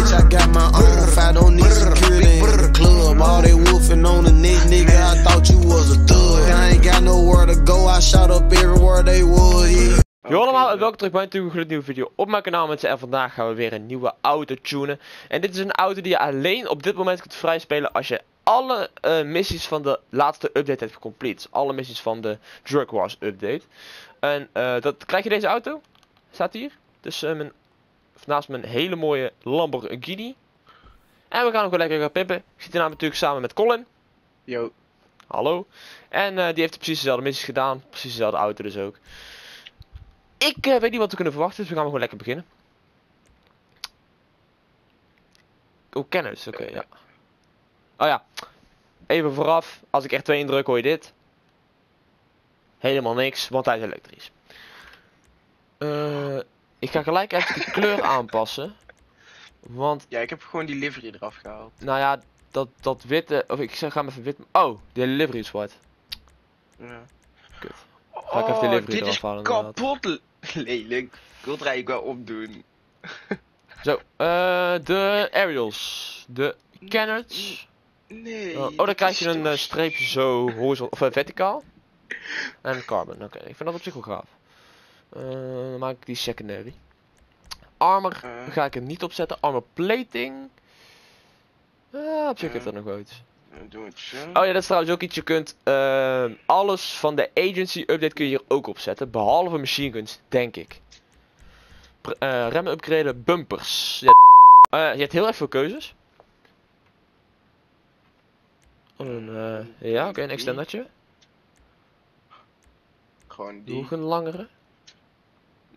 bitch, I got my own fight, don't need security in the club. All they woofing on the neck, nigga, I thought you was a thug. I ain't got nowhere to go, I shot up everywhere they was, yeah. Yo allemaal en welkom terug bij een nieuwe video op mijn kanaal mensen. En vandaag gaan we weer een nieuwe auto tunen. En dit is een auto die je alleen op dit moment kunt vrijspelen als je alle eh, missies van de laatste update hebt complete Alle missies van de Drug Wars update. En uh, dat krijg je deze auto, staat hier? Dus uh, mijn, naast mijn hele mooie Lamborghini. En we gaan ook wel lekker gaan pimpen Ik zit hier namelijk natuurlijk samen met Colin. Yo. Hallo. En die heeft precies dezelfde missies gedaan, precies dezelfde auto dus ook. Ik uh, weet niet wat we kunnen verwachten, dus we gaan gewoon lekker beginnen. Oh, kennis, oké, ja. Oh ja, even vooraf, als ik echt twee indruk hoor je dit. Helemaal niks, want hij is elektrisch. Uh, ik ga gelijk even de kleur aanpassen. Want... Ja, ik heb gewoon die livery eraf gehaald. Nou ja, dat, dat witte, of ik zeg, ga even wit... Oh, die livery is zwart. Ja. Kut. Ga ik even de oh, livery dit eraf is halen kapot lelijk. Ik wil het eigenlijk wel opdoen. Zo, uh, de aerials. De cannons. Nee. oh, dan krijg je een uh, streepje zo horizontaal, of uh, verticaal. En carbon, oké. Ik vind dat op zich wel gaaf. Dan maak ik die secondary. Armor ga ik er niet op zetten. Armor plating. Ah, op zich heeft dat nog wel iets. Doe het zo. Oh ja, dat is trouwens ook iets. Je kunt uh, alles van de agency update kun je hier ook opzetten. Behalve machine guns, denk ik. Uh, remmen upgraden, bumpers. Ja, uh, je hebt heel erg veel keuzes. Oh, een, ja, oké, okay, een extendertje. Gewoon die. Nog een langere.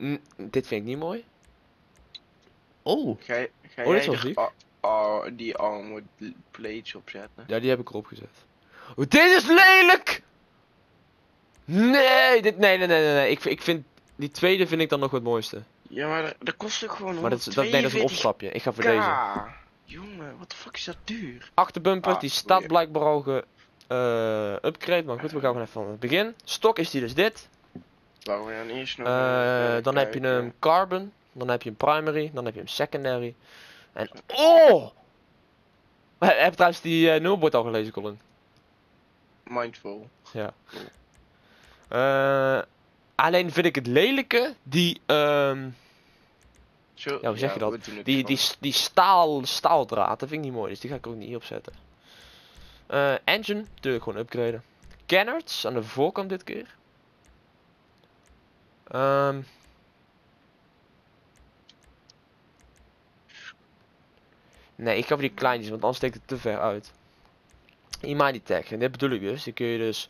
Mm, dit vind ik niet mooi. Oh. Ga, ga oh, dit is wel ziek oh, die armor plates opzetten. Ja, die heb ik erop gezet. Oh, dit is lelijk! Nee, dit, nee, nee, nee, nee. Ik, ik vind, die tweede vind ik dan nog het mooiste. Ja, maar dat kost ook gewoon Maar dat, dat, nee, dat is een opstapje. Ik ga voor deze. Jongen, wat de fuck is dat duur? Achterbumper, ah, die staat blijkbaar al ge uh, upgrade. Maar goed, we gaan gewoon even van het begin. Stok is die dus dit. Waarom we dan eerst nog uh, dan heb je een carbon, dan heb je een primary, dan heb je een secondary. En oh! Heb je trouwens die uh, nulbord al gelezen, Colin? Mindful. Ja. Uh, alleen vind ik het lelijke, die, um, Zo, ja, hoe zeg je dat? Die, die, die staal, staaldraad, dat vind ik niet mooi, dus die ga ik ook niet opzetten. Uh, engine, natuurlijk gewoon upgraden. Cannards aan de voorkant dit keer. Um, Nee, ik ga voor die kleintjes, want anders steekt het te ver uit. Tech, en dit bedoel ik dus. Die kun je dus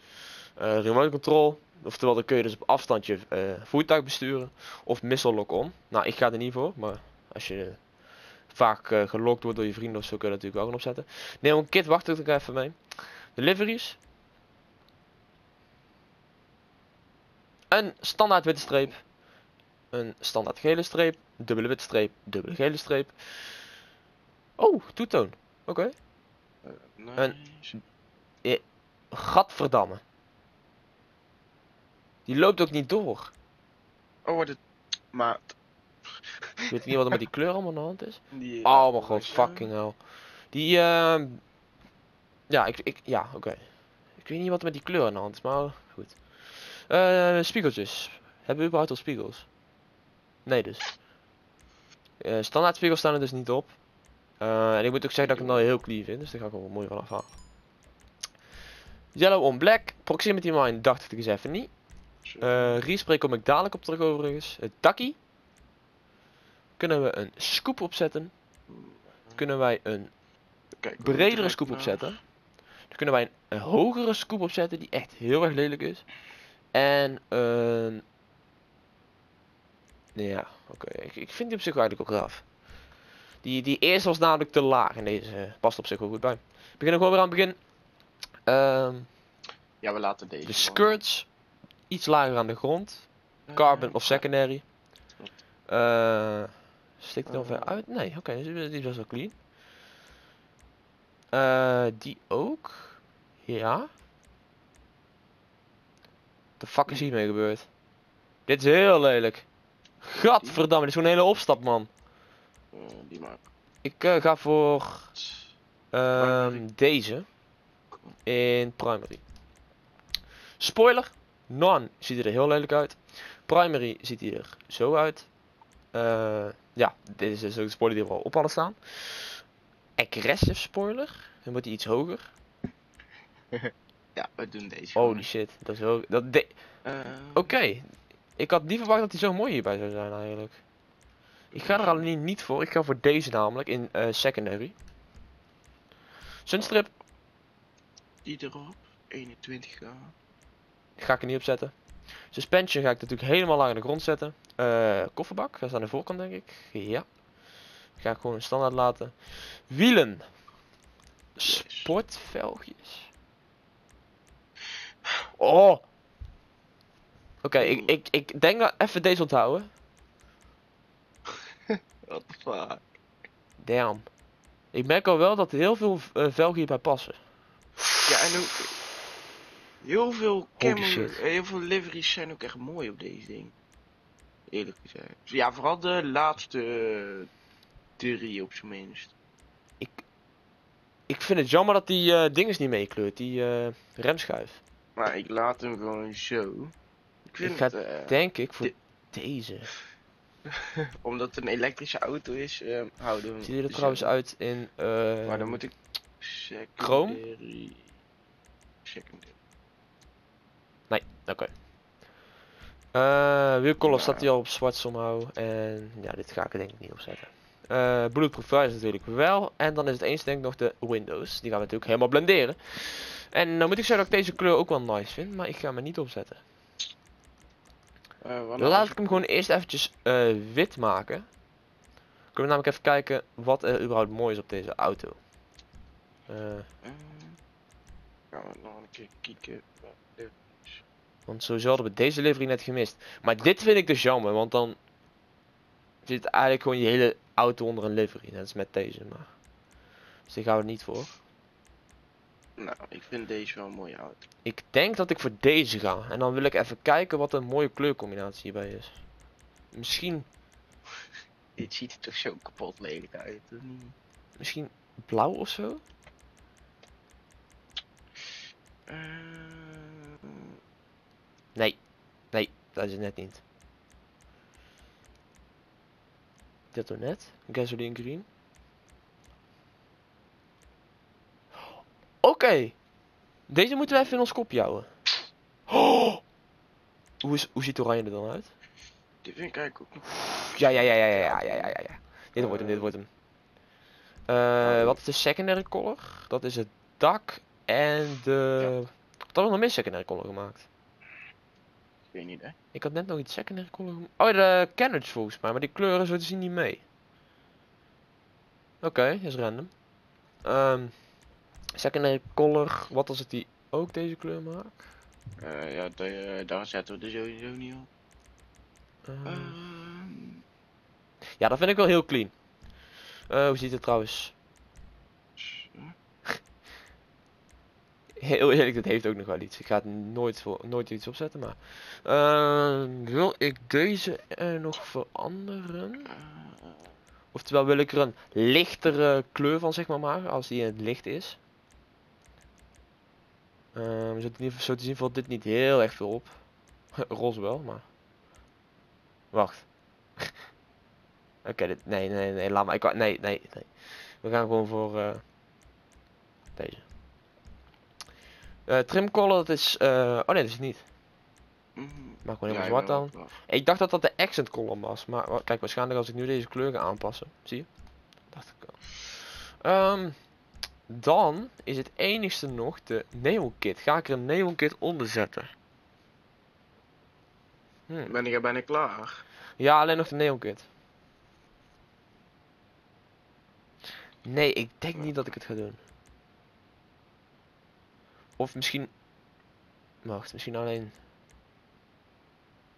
uh, remote control, oftewel dan kun je dus op afstand je uh, voertuig besturen. Of missile lock-on. Nou, ik ga er niet voor, maar als je vaak uh, gelokt wordt door je vrienden of zo kun je dat natuurlijk ook nog opzetten. Nee, een kit wacht ik even mee. Deliveries. Een standaard witte streep. Een standaard gele streep. Dubbele witte streep. Dubbele gele streep. Oh, toetoon. Oké. Okay. Nice. Een... Gadverdamme. Die loopt ook niet door. Oh, wat het... Maat. Ik weet niet wat er met die kleur allemaal aan de hand is. Die, oh mijn god, fucking hell. Die, uh... Ja, ik... ik ja, oké. Okay. Ik weet niet wat er met die kleur aan de hand is, maar goed. Uh, spiegeltjes. Hebben we überhaupt al spiegels? Nee dus. Uh, standaard spiegels staan er dus niet op. Uh, en ik moet ook zeggen dat ik hem nou heel clean vind, dus daar ga ik wel mooi van afhalen. Yellow on black, proximity mine dacht ik eens even niet. Uh, respray kom ik dadelijk op terug overigens. Het takkie. Kunnen we een scoop opzetten. Kunnen wij een Kijk, bredere scoop opzetten. Dan kunnen wij een, hogere scoop opzetten die echt heel erg lelijk is. En een... ja, oké. Ik, ik vind die op zich eigenlijk ook graaf. Die, die eerste was namelijk te laag en deze past op zich wel goed bij. We beginnen gewoon weer aan het begin. Um, ja, we laten deze. De skirts iets lager aan de grond. Carbon of secondary. Uh, Stikt het nog ver uit? Nee, oké, okay, dus die is best wel clean. Uh, die ook. Ja. De fuck is hiermee gebeurd? Dit is heel lelijk. Gadverdamme, dit is gewoon een hele opstap, man. Uh, die maak. Ik eh, ga voor ehm, deze in primary. Spoiler, non ziet er heel lelijk uit. Primary ziet hij er zo uit. Eh, ja, dit is dus ook de spoiler die we al op hadden staan. Aggressive spoiler, dan wordt hij iets hoger. Ja, we doen deze. Holy gewoon. shit, dat is hoog. Dat de- Eh, Oké, ik had niet verwacht dat hij zo mooi hierbij zou zijn eigenlijk. Ik ga er alleen niet voor, ik ga voor deze namelijk in eh, secondary. Sunstrip Die erop. 21 gaan. ga ik er niet op zetten. Suspension ga ik natuurlijk helemaal laag in de grond zetten. Eh, kofferbak, dat is aan de voorkant denk ik. Ja. Ga ik gewoon standaard laten. Wielen. Sportvelgjes. Oh. Oké, ik, ik, ik denk dat even deze onthouden. What the fuck. Damn. Ik merk al wel dat er heel veel eh, velgen hierbij passen. Ja, en ook... Heel veel shit. eh, heel veel liveries zijn ook echt mooi op deze ding. Eerlijk gezegd. Ja, vooral de laatste drie op zijn minst. Ik vind het jammer dat die eh dinges niet meekleurt, die remschuif. Maar ik laat hem gewoon zo. Ik vind Ik ga het, eh, Denk ik voor deze. omdat het een elektrische auto is, eh, houden we hem Ziet er trouwens uit in. eh Maar dan moet ik... Secondary... Chrome? Secondary. Nee, oké. Eh wielkolf Ja. staat hij al op zwart somehow. En ja, dit ga ik er denk ik niet op Eh Bulletproof Rise natuurlijk wel. En dan is het eens denk ik nog de Windows. Die gaan we natuurlijk helemaal blenderen. En dan moet ik zeggen dat ik deze kleur ook wel nice vind. Maar ik ga hem niet opzetten. Eh, Dan nou laat ik hem gewoon eerst eventjes eh, wit maken. Kunnen we namelijk even kijken wat er überhaupt mooi is op deze auto. Eh, Eh, gaan we nog een keer kijken. is. want sowieso hadden we deze livery net gemist. Maar dit vind ik dus jammer, want dan zit eigenlijk gewoon je hele auto onder een livery. Net als met deze, maar... Dus die gaan we niet voor. Nou, ik vind deze wel een mooie auto. Ik denk dat ik voor deze ga. En dan wil ik even kijken wat een mooie kleurcombinatie hierbij is. Misschien, Dit ziet er toch zo kapot lelijk uit, of niet? misschien blauw of zo? Eh, Nee, nee, dat is het net niet. dat er net? Gasoline green. Oké. Deze moeten we even in ons kopje houden. Oh! Hoe, is, hoe ziet oranje er dan uit? Dit vind ik eigenlijk ook. Ja, ja, ja, ja, ja, ja, ja, ja. Dit wordt hem, dit wordt hem. Eh, wat is de secondary color? Dat is het dak en de... Wat hebben we nog meer secondary color gemaakt? Ik weet niet, hè. Ik had net nog iets secondary color. Oh, de carriage volgens mij, maar die kleuren zo te zien niet mee. Oké, is random. Ehm secondary color, wat als ik die ook deze kleur maak? Eh, ja, eh, daar zetten we er sowieso niet op. Ehm, Ehm, ja, dat vind ik wel heel clean. Eh, hoe ziet het trouwens? zo. Heel eerlijk, dit heeft ook nog wel iets. Ik ga het nooit, voor, nooit iets opzetten, maar... Ehm, wil ik deze er nog veranderen? Oftewel wil ik er een lichtere kleur van zeg maar maken, als die in het licht is. Ehm zo, te, zo te zien valt dit niet heel erg veel op. Roze wel, maar... Wacht. Oké, dit... Nee, nee, nee, laat maar. Ik, nee, nee, nee. We gaan gewoon voor eh, deze. Color, dat is... eh, oh nee, dat is het niet. mhm. Maak gewoon helemaal zwart dan. Ik dacht dat dat de accent column was, maar wa- kijk, waarschijnlijk als ik nu deze kleur ga aanpassen, zie je? Dacht ik al. Ehm, dan is het enigste nog de neon kit. Ga ik er een neon kit onder zetten? Hm. Ben ik er bijna klaar? Ja, alleen nog de neon kit. Nee, ik denk niet dat ik het ga doen. Of misschien... Wacht, misschien alleen...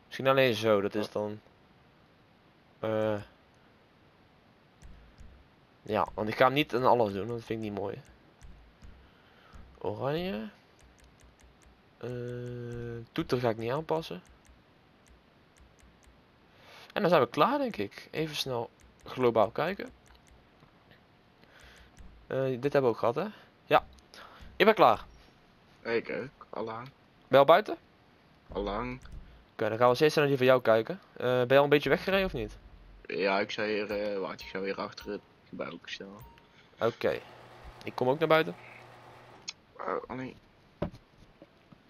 Misschien alleen zo, dat is dan... eh Ja, want ik ga hem niet in alles doen, dat vind ik niet mooi. Oranje. Eh toeter ga ik niet aanpassen. En dan zijn we klaar, denk ik. Even snel globaal kijken. Eh, dit hebben we ook gehad, hè? Ja. Ik ben klaar. Ik ook, allang. Al buiten? Oké, Allang. dan gaan we eens naar die van jou kijken. Eh, ben je al een beetje weggereden of niet? Ja, ik zou hier, eh wacht, ik zou hier achter het gebouw staan. Oké. Ik kom ook naar buiten. Oh, oh, nee.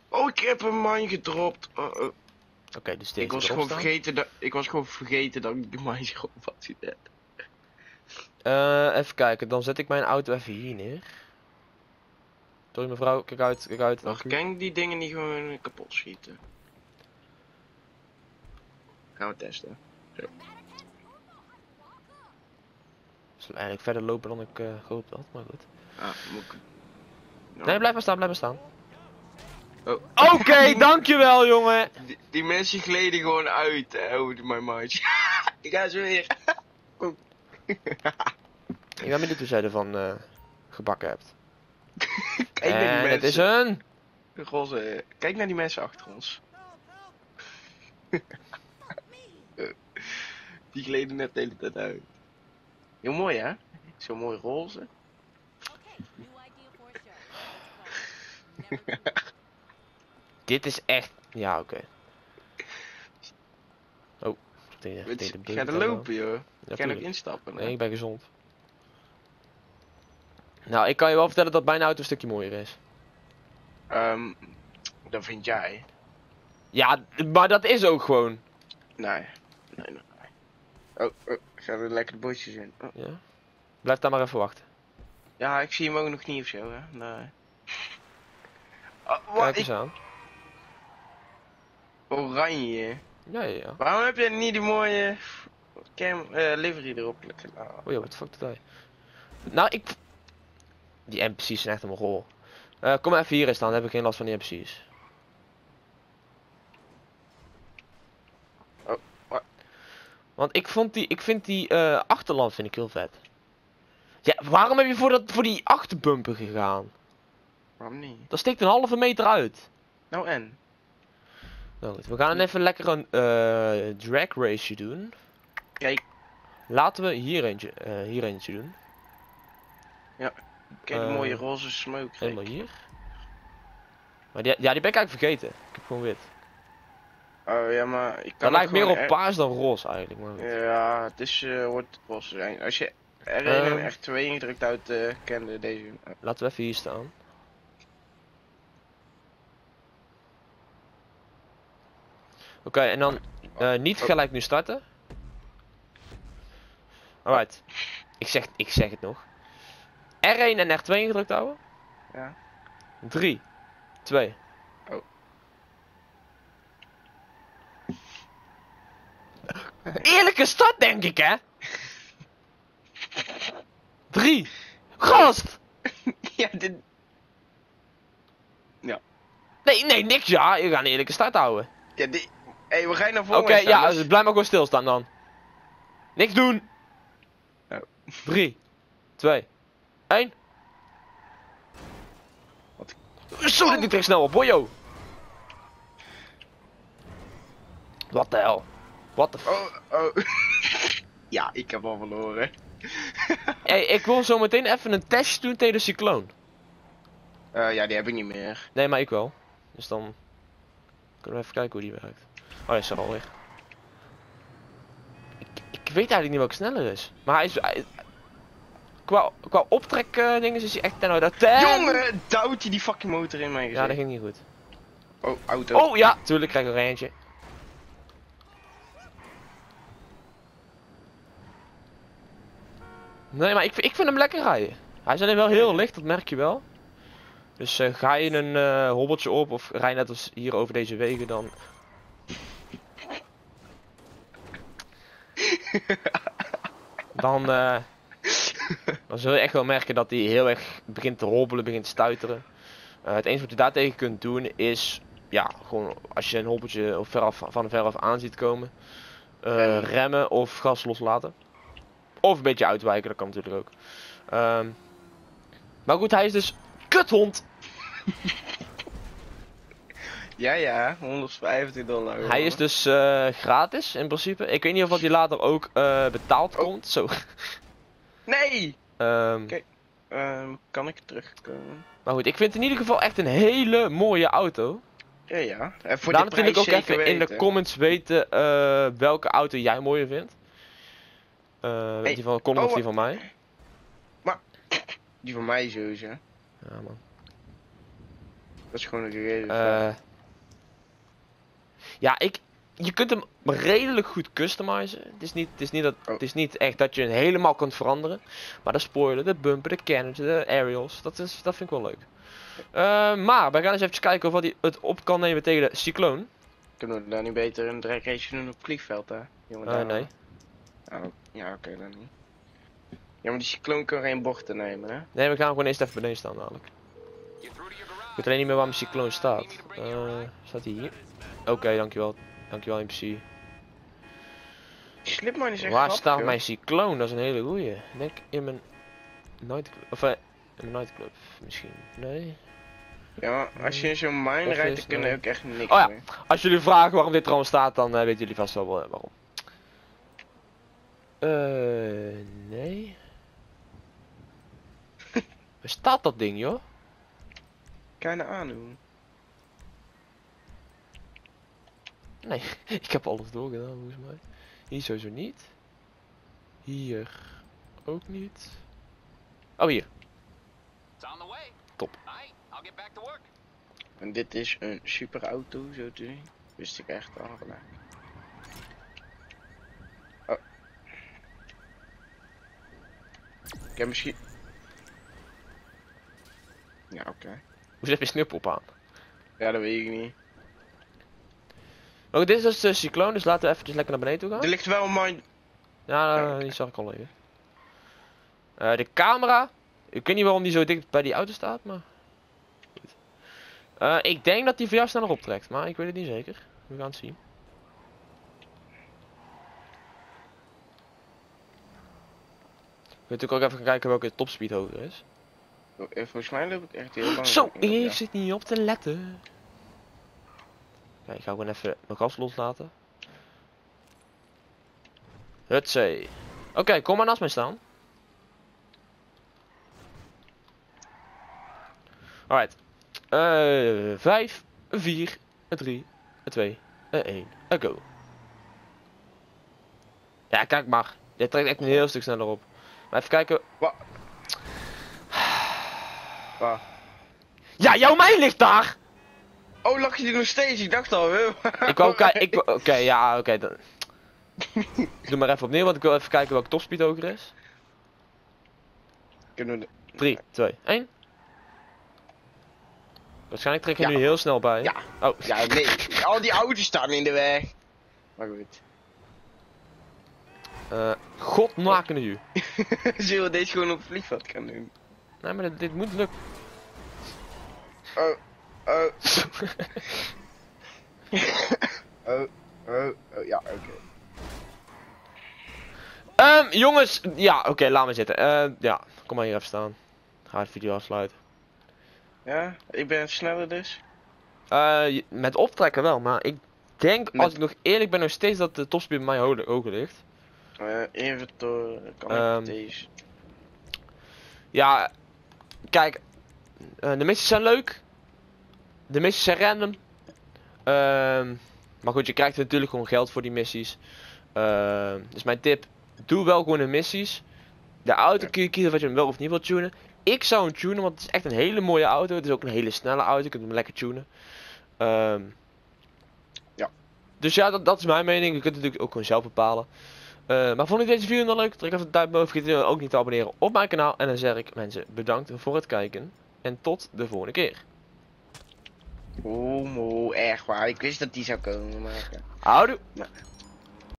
Oh, ik heb een mine gedropt. Oh, oh. Oké, dus deze Ik was gewoon staan. vergeten dat, ik was gewoon vergeten dat ik de mine gedropt had. Eh, even kijken, dan zet ik mijn auto even hier neer. Sorry mevrouw, kijk uit, kijk uit. U. kan die dingen niet gewoon kapot schieten? Gaan we testen. Zal eigenlijk verder lopen dan ik eh, gehoopt had, maar goed. Ah, moet ik... Nee, blijf maar staan, blijf maar staan. Oh. Oké, dankjewel jongen! Die, die mensen gleden gewoon uit, hè, hoe mijn maatje. ik ga zo weer. Ik ben benieuwd hoe zij ervan eh, gebakken hebt. Kijk naar die en het is mensen. een... Roze, kijk naar die mensen achter ons. die gleden net de hele tijd uit. Heel mooi, hè? Zo mooi roze. Dit is echt... Ja, oké. Oh. De Ga er lopen, joh. Ja, Ga er tuurlijk. instappen. Nee, ik ben gezond. Nou, ik kan je wel vertellen dat mijn auto een stukje mooier is. Ehm, dat vind jij. Ja, maar dat is ook gewoon. Nee. Nee, nee. Oh, oh, er lekker de bosjes in. Oh. Ja. Blijf daar maar even wachten. Ja, ik zie hem ook nog niet of zo, hè? Nee. Oh, wat? Kijk Ik, eens aan. oranje. Ja, ja, ja. Waarom heb je niet die mooie cam, eh, livery erop? Oh ja, wat fuck doet hij? Nou, ik... Die NPC's zijn echt een rol. Eh kom maar even hier eens staan, dan heb ik geen last van die NPC's. Oh, wat? Want ik, vond die, ik vind die eh, achterland vind ik heel vet. Ja, waarom heb je voor, dat, voor die achterbumper gegaan? Waarom niet? Dat steekt een halve meter uit. Nou en? Nou goed, we gaan even lekker een eh, drag race doen. Kijk, Laten we hier eentje, eh, hier eentje doen. Kijk die Eh, mooie roze smoke. Helemaal hier. Maar die, ja, die ben ik eigenlijk vergeten. Ik heb gewoon wit. Oh ja, maar ik kan Dat lijkt meer op R- paars dan roze eigenlijk. Maar. Ja, het is, eh wordt roze zijn. Als je R1 Ehm. en R2 ingedrukt uit eh kende deze. oh, Laten we even hier staan. Oké, en dan eh, niet Oh. gelijk nu starten. Alright. Ik zeg, ik zeg het nog. R1 en R2 ingedrukt houden. Ja. 3, 2. Oh. Eerlijke start denk ik hè? 3. Gast! ja, dit... Nee, nee, niks ja. Je gaat een eerlijke start houden. Ja, dit... Hé, hey, we gaan naar Oké, voren staan, ja, dus- blijf maar gewoon stilstaan dan. Niks doen. Oh. 3, 2, 1. Wat? Zo, dit trekt snel op, hoor, joh. Wat de hel? Wat de. Oh, oh. ja, ik heb al verloren. Hey, ik wil zo meteen even een test doen tegen de cycloon. Eh, ja, die heb ik niet meer. Nee, maar ik wel. Dus dan kunnen we even kijken hoe die werkt. Oh, hij is er alweer. Ik, ik weet eigenlijk niet welke sneller is. Maar hij is... hij- qua, qua optrek eh, dingen is hij echt ten uit ten. Jongen, duwt hij die fucking motor in mijn Ja, dat ging niet goed. Oh, auto. Oh ja, tuurlijk krijg ik er eentje. Nee, maar ik, ik vind hem lekker rijden. Hij is alleen wel heel licht, dat merk je wel. Dus eh, ga je een eh, hobbeltje op of rij net als hier over deze wegen, dan... dan, eh, dan zul je echt wel merken dat hij heel erg begint te hobbelen, begint te stuiteren. Eh, het enige wat je daartegen kunt doen is ja, gewoon als je een hobbeltje of veraf, van veraf aan ziet komen, eh, Remmen. of gas loslaten. Of een beetje uitwijken, dat kan natuurlijk ook. Ehm, maar goed, hij is dus kuthond. Ja, ja, 150 dollar. Hij is dus eh, gratis in principe. Ik weet niet of dat hij later ook betaald Oh. komt. Zo. Nee! Ehm, Kijk. Ehm, kan ik terugkomen? Maar goed, ik vind in ieder geval echt een hele mooie auto. Ja, ja. En voor Laat natuurlijk ook even in de comments weten eh, welke auto jij mooier vindt. Eh Hey. Die van Colin of Oh, die van mij. Die van mij sowieso. Ja man. Dat is gewoon een gegeven. Eh ja, ik, je kunt hem redelijk goed customizen. Het is niet, het is niet, dat, Oh. het is niet echt dat je hem helemaal kunt veranderen. Maar de spoiler, de bumper, de cannons, de aerials, dat, is, dat vind ik wel leuk. Eh, maar we gaan eens even kijken of hij het op kan nemen tegen de Cyclone. Kunnen we dan niet beter een drag race doen op vliegveld, hè? Jongen, Eh, daar- nee. Oh, ja, oké, dan niet. Ja, maar die cycloon kan geen bochten nemen, hè? Nee, we gaan gewoon eerst even beneden staan dadelijk. Ik weet alleen niet meer waar mijn cycloon staat. Eh, staat hij hier? Oké, dankjewel. Dankjewel MC. Die slipmine is echt Waar grappig, staat joh. mijn cycloon? Dat is een hele goeie. Ik denk in mijn nightclub. Of eh, in mijn nightclub misschien. Nee. Ja, als je in zo'n mine Of rijdt, is, dan kun je eh, ook echt niks Oh ja. Als jullie vragen waarom dit trouwens staat, dan eh, weten jullie vast wel eh, waarom. Eh, nee. Waar staat dat ding, joh? Keine aandoen. Nee, ik heb alles doorgedaan volgens mij. Hier sowieso niet. Hier ook niet. Oh, hier. Top. En dit is een super auto, zo te zien. Wist ik echt al gelijk. Oh. Ik heb misschien... Ja, oké. Hoe zet je snuppel aan? Ja, dat weet ik niet. Oké, dit is dus de cycloon, dus laten we eventjes lekker naar beneden toe gaan. Er ligt wel een mine... Ja, Ja, eh, oké. die zag ik al even. Eh, de camera. Ik weet niet waarom die zo dicht bij die auto staat, maar... Eh, ik denk dat die voor jou sneller optrekt, maar ik weet het niet zeker. We gaan het zien. Ik wil natuurlijk ook even gaan kijken welke topspeed hoger is. Oh, Volgens mij loop ik echt heel lang. Zo, Ja. ik zit niet op te letten. Kijk, ik ga gewoon even mijn gas loslaten. Hutsé. Oké, kom maar naast mij staan. Alright. Eh 5, 4, 3, 2, 1, go. Ja, kijk maar. Dit trekt echt een heel stuk sneller op. Maar even kijken. Waar? Ja, jouw mijn ligt daar! Oh, lag je er nog steeds? Ik dacht al? Ik wou kijken, oké, ja, oké. dan. Doe maar even opnieuw, want ik wil even kijken welke topspeed hoger is. Kunnen we... 3, 2, 1. Waarschijnlijk trek je Ja. nu heel snel bij. Ja. Oh, Ja, nee. Al die auto's staan in de weg. Maar goed. eh God nakende u. Zullen we deze gewoon op het vliegveld gaan doen? Nee, maar dit, dit moet lukken. Oh, oh, oh, oh, ja, oké. Ehm, jongens, ja, oké, laat maar zitten. Eh, ja, kom maar hier even staan. Ga de video afsluiten. Ja, ik ben sneller dus. Eh, met optrekken wel, maar ik denk, Met- als ik nog eerlijk ben, nog steeds dat de topspeed bij mij hoger, hoger ligt. Uh, inventor, kan ik Ehm. deze. Ja, kijk, eh, de missies zijn leuk. De missies zijn random. Ehm, maar goed, je krijgt natuurlijk gewoon geld voor die missies. Ehm, dus mijn tip, doe wel gewoon de missies. De auto kun je kiezen wat je hem wel of niet wilt tunen. Ik zou hem tunen, want het is echt een hele mooie auto. Het is ook een hele snelle auto, je kunt hem lekker tunen. Ehm, Ja. Dus ja, dat, dat is mijn mening. Je kunt het natuurlijk ook gewoon zelf bepalen. Maar vond ik deze video dan leuk? Druk even een duimpje omhoog. Vergeet je ook niet te abonneren op mijn kanaal. En dan zeg ik mensen bedankt voor het kijken. En tot de volgende keer. Oeh, moe, echt waar. Ik wist dat die zou komen, maar... Houdoe! Nou,